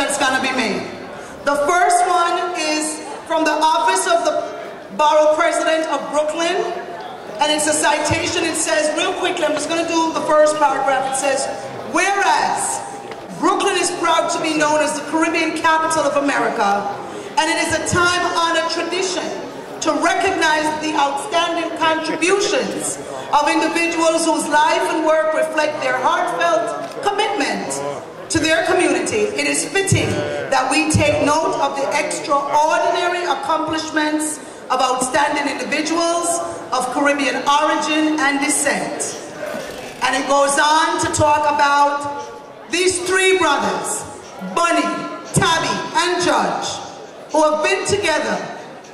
that's gonna be made. The first one is from the office of the borough president of Brooklyn, and it's a citation. It says, real quickly, I'm just gonna do the first paragraph. It says, whereas Brooklyn is proud to be known as the Caribbean capital of America, and it is a time-honored tradition to recognize the outstanding contributions of individuals whose life and work reflect their heartfelt commitment to their community. It is fitting that we take note of the extraordinary accomplishments of outstanding individuals of Caribbean origin and descent. And it goes on to talk about these three brothers, Bunny, Tabby, and Judge, who have been together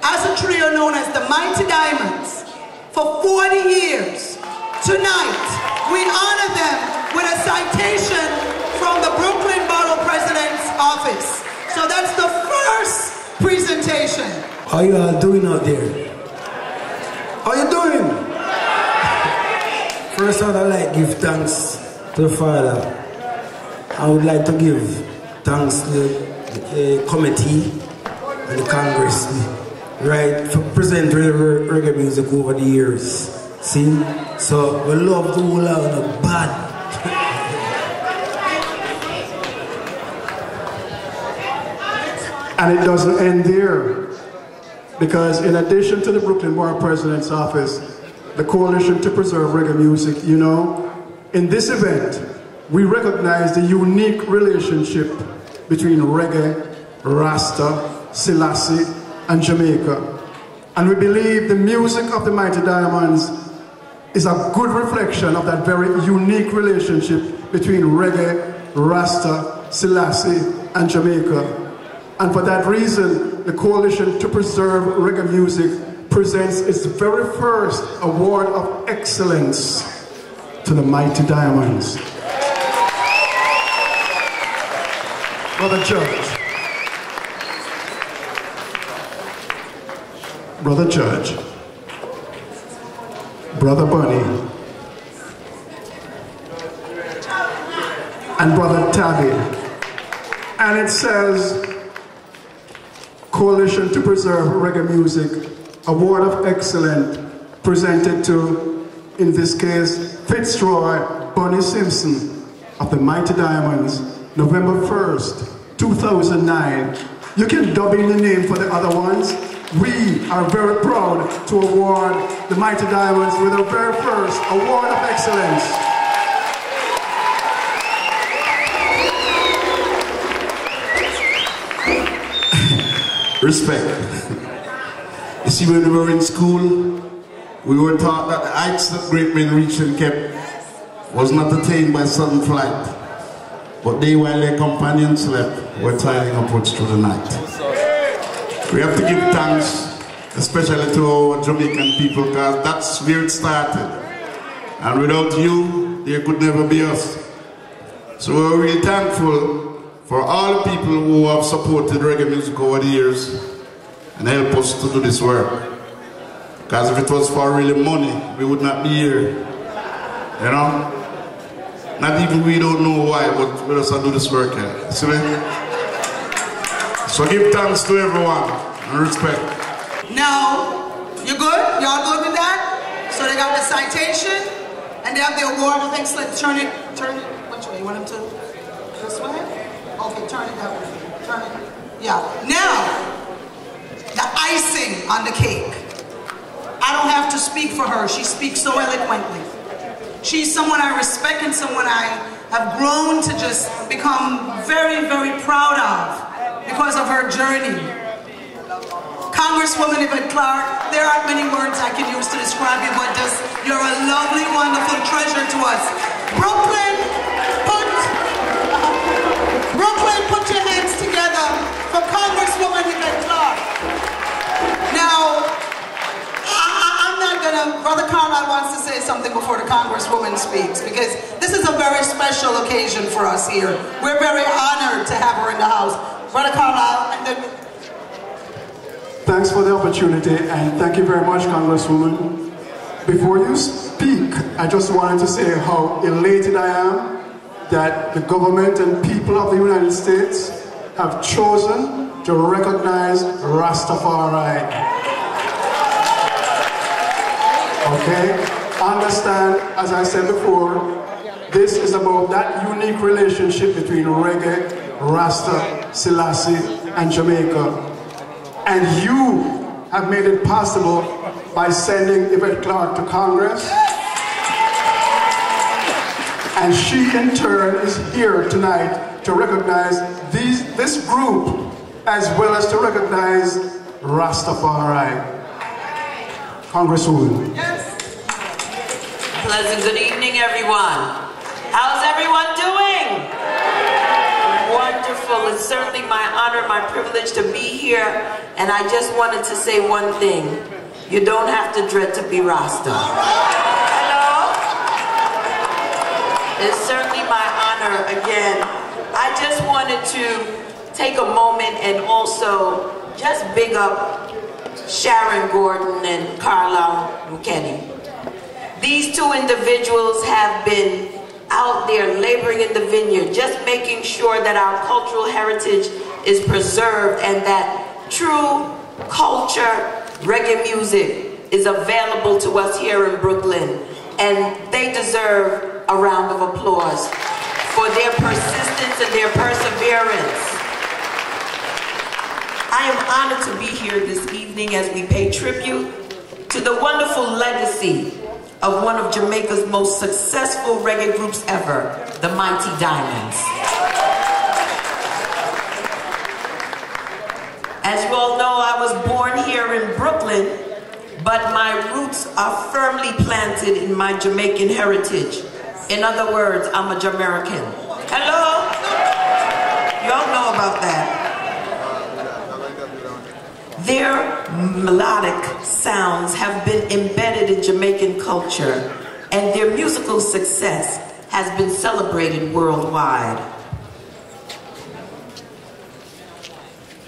as a trio known as the Mighty Diamonds for 40 years. Tonight, we honor them with a citation from the Brooklyn Borough President's office. So that's the first presentation. How you all doing out there? How you doing? First of all, I'd like to give thanks to the Father I would like to give thanks to the, the committee and the Congress, right, for presenting reggae music over the years. See? So we love to hold on the bad. And it doesn't end there. Because in addition to the Brooklyn Borough President's Office, the Coalition to Preserve Reggae Music, you know, in this event, we recognize the unique relationship between reggae, Rasta, Selassie, and Jamaica. And we believe the music of the Mighty Diamonds is a good reflection of that very unique relationship between reggae, Rasta, Selassie, and Jamaica. And for that reason, the Coalition to Preserve Reggae Music presents its very first Award of Excellence to the Mighty Diamonds. Brother Judge. Brother Judge. Brother Bunny. And Brother Tabby. And it says, Coalition to Preserve Reggae Music, Award of Excellence, presented to, in this case, Fitzroy Bunny Simpson of the Mighty Diamonds, November 1st, 2009. You can dub in the name for the other ones. We are very proud to award the Mighty Diamonds with our very first Award of Excellence. Respect. You see, when we were in school, we were taught that the heights that great men reached and kept was not attained by sudden flight, but they, while their companions slept, were tiring upwards through the night. We have to give thanks, especially to our Jamaican people, because that's where it started. And without you, there could never be us. So we're really thankful for all people who have supported reggae music over the years and help us to do this work. Because if it was for really money, we would not be here. You know? Not even we don't know why, but we just do this work here. See me? So give thanks to everyone and respect. Now, you good? Y'all good with that? So they got the citation and they have the award of excellence. Turn it, turn it, which way? You want them to? This way? Okay, turn it way. Turn it. Yeah. Now, the icing on the cake. I don't have to speak for her. She speaks so eloquently. She's someone I respect and someone I have grown to just become very, very proud of because of her journey. Congresswoman Yvette Clarke, there aren't many words I can use to describe you, but just, you're a lovely, wonderful treasure to us. Brooklyn, put, Brooklyn, put your hands together for Congresswoman Yvette Clarke. Now, I, am not gonna, Brother Carlisle wants to say something before the Congresswoman speaks because this is a very special occasion for us here. We're very honored to have her in the house. Brother Carlisle, and then... Thanks for the opportunity and thank you very much, Congresswoman. Before you speak, I just wanted to say how elated I am that the government and people of the United States have chosen to recognize Rastafari. Okay? Understand, as I said before, this is about that unique relationship between reggae, Rasta, Selassie, and Jamaica. And you have made it possible by sending Yvette Clarke to Congress. And she in turn is here tonight to recognize these, this group as well as to recognize Rastafari. Congresswoman. Yes. Pleasant good evening, everyone. How's everyone doing? Wonderful. It's certainly my honor, my privilege to be here. And I just wanted to say one thing. You don't have to dread to be Rasta. Hello? It's certainly my honor again. I just wanted to take a moment and also just big up Sharon Gordon and Carla Mukeni. These two individuals have been out there laboring in the vineyard, just making sure that our cultural heritage is preserved and that true culture, reggae music is available to us here in Brooklyn. And they deserve a round of applause for their persistence and their perseverance. I am honored to be here this evening as we pay tribute to the wonderful legacy of one of Jamaica's most successful reggae groups ever, the Mighty Diamonds. As you all know, I was born here in Brooklyn, but my roots are firmly planted in my Jamaican heritage. In other words, I'm a Jamaican. Hello? Y'all know about that. Their melodic sounds have been embedded in Jamaican culture and their musical success has been celebrated worldwide.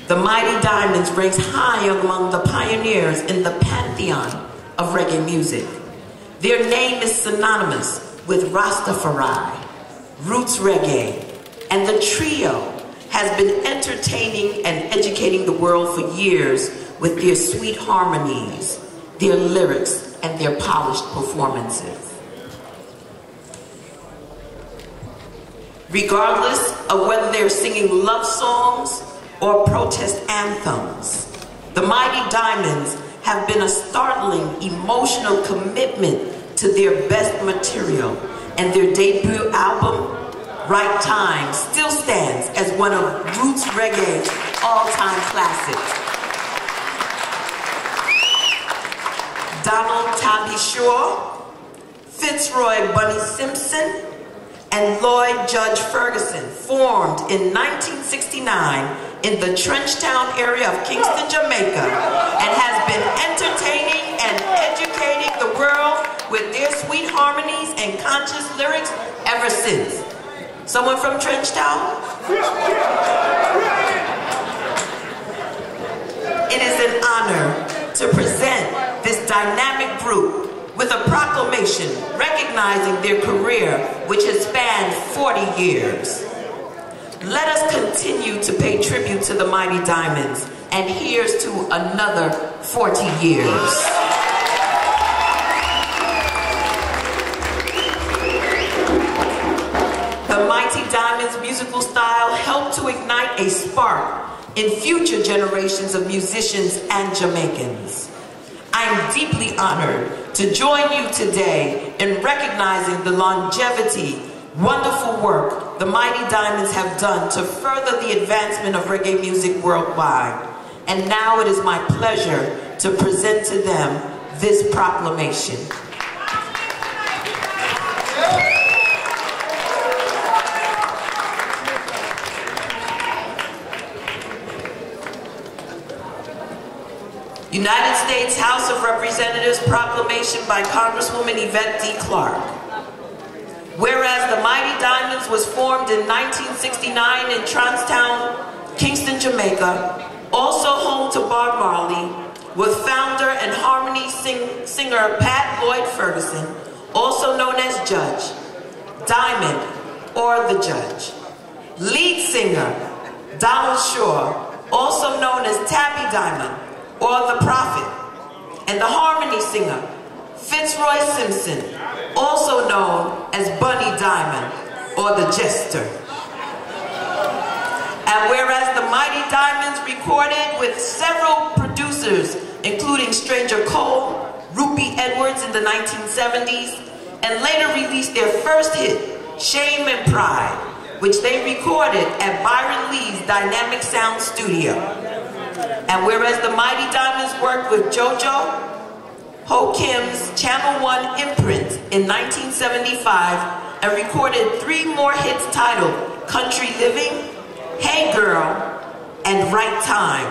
The Mighty Diamonds ranks high among the pioneers in the pantheon of reggae music. Their name is synonymous with Rastafari, roots reggae, and the trio has been entertaining and educating the world for years with their sweet harmonies, their lyrics, and their polished performances. Regardless of whether they're singing love songs or protest anthems, the Mighty Diamonds have been a startling emotional commitment to their best material and their debut album, Right Time, still stands as one of roots reggae's all-time classics. Donald Tabby Shaw, Fitzroy Bunny Simpson, and Lloyd Judge Ferguson formed in 1969 in the Trenchtown area of Kingston, Jamaica, and has been entertaining and educating the world with their sweet harmonies and conscious lyrics ever since. Someone from Trenchtown? It is an honor to present this dynamic group with a proclamation recognizing their career, which has spanned 40 years. Let us continue to pay tribute to the Mighty Diamonds, and here's to another 40 years. A spark in future generations of musicians and Jamaicans. I am deeply honored to join you today in recognizing the longevity, wonderful work the Mighty Diamonds have done to further the advancement of reggae music worldwide. And now it is my pleasure to present to them this proclamation. United States House of Representatives proclamation by Congresswoman Yvette D. Clarke. Whereas the Mighty Diamonds was formed in 1969 in Trenchtown, Kingston, Jamaica, also home to Bob Marley, with founder and harmony sing singer Pat Lloyd Ferguson, also known as Judge, Diamond, or The Judge. Lead singer, Donald Shaw, also known as Tabby Diamond, or the Prophet, and the harmony singer, Fitzroy Simpson, also known as Bunny Diamond, or the Jester. And whereas the Mighty Diamonds recorded with several producers, including Stranger Cole, Rupie Edwards in the 1970s, and later released their first hit, Shame and Pride, which they recorded at Byron Lee's Dynamic Sound Studio. And whereas the Mighty Diamonds worked with JoJo, Hoo Kim's Channel One imprint in 1975 and recorded three more hits titled Country Living, Hey Girl, and Right Time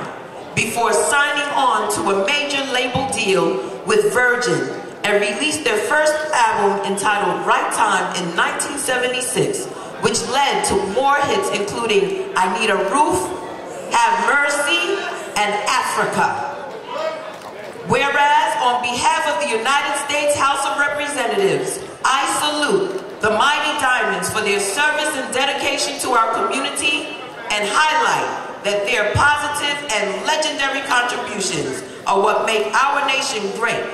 before signing on to a major label deal with Virgin and released their first album entitled Right Time in 1976, which led to more hits including I Need a Roof, Have Mercy, and Africa. Whereas, on behalf of the United States House of Representatives, I salute the Mighty Diamonds for their service and dedication to our community and highlight that their positive and legendary contributions are what make our nation great.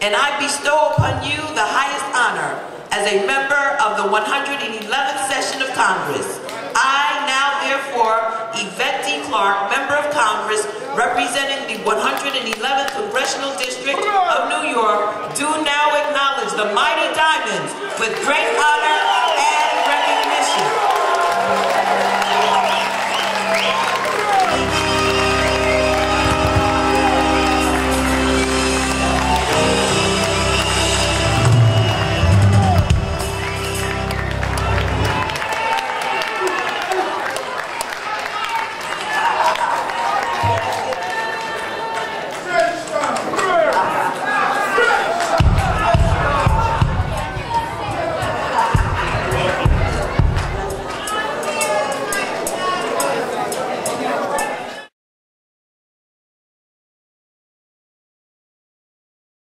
And I bestow upon you the highest honor as a member of the 111th session of Congress. I now therefore, Yvette D. Clarke, Member of Congress, representing the 111th Congressional District of New York, do now acknowledge the mighty diamonds with great honor